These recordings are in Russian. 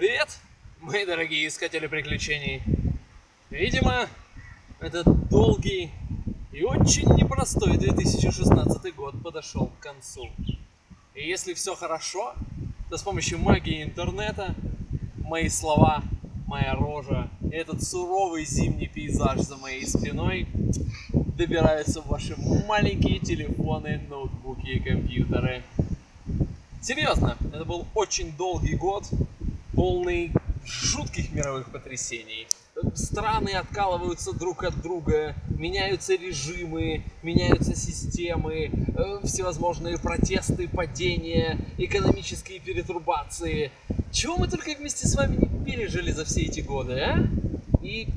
Привет, мои дорогие искатели приключений. Видимо, этот долгий и очень непростой 2016 год подошел к концу. И если все хорошо, то с помощью магии интернета мои слова, моя рожа и этот суровый зимний пейзаж за моей спиной добираются в ваши маленькие телефоны, ноутбуки и компьютеры. Серьезно, это был очень долгий год, полный жутких мировых потрясений. Страны откалываются друг от друга, меняются режимы, меняются системы, э, всевозможные протесты, падения, экономические перетрубации. Чего мы только вместе с вами не пережили за все эти годы, а? И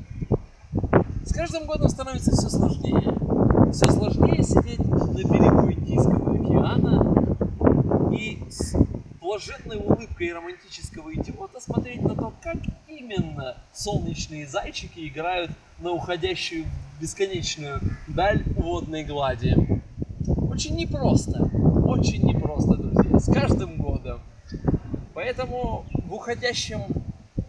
с каждым годом становится все сложнее. Все сложнее сидеть на берегу Индийского океана и с блаженной улыбкой романтического идиота смотреть на то, как именно солнечные зайчики играют на уходящую в бесконечную даль водной глади. Очень непросто, очень непросто, друзья, с каждым годом. Поэтому в уходящем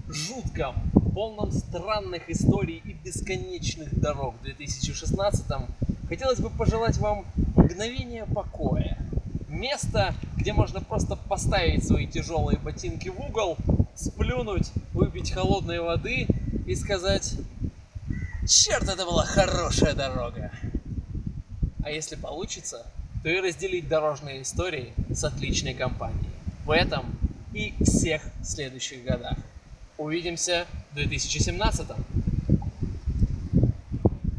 жутком, полном странных историй и бесконечных дорог 2016 хотелось бы пожелать вам мгновение покоя, место, где можно просто поставить свои тяжелые ботинки в угол, сплюнуть, выпить холодной воды и сказать «Черт, это была хорошая дорога!» А если получится, то и разделить дорожные истории с отличной компанией. В этом и всех следующих годах. Увидимся в 2017.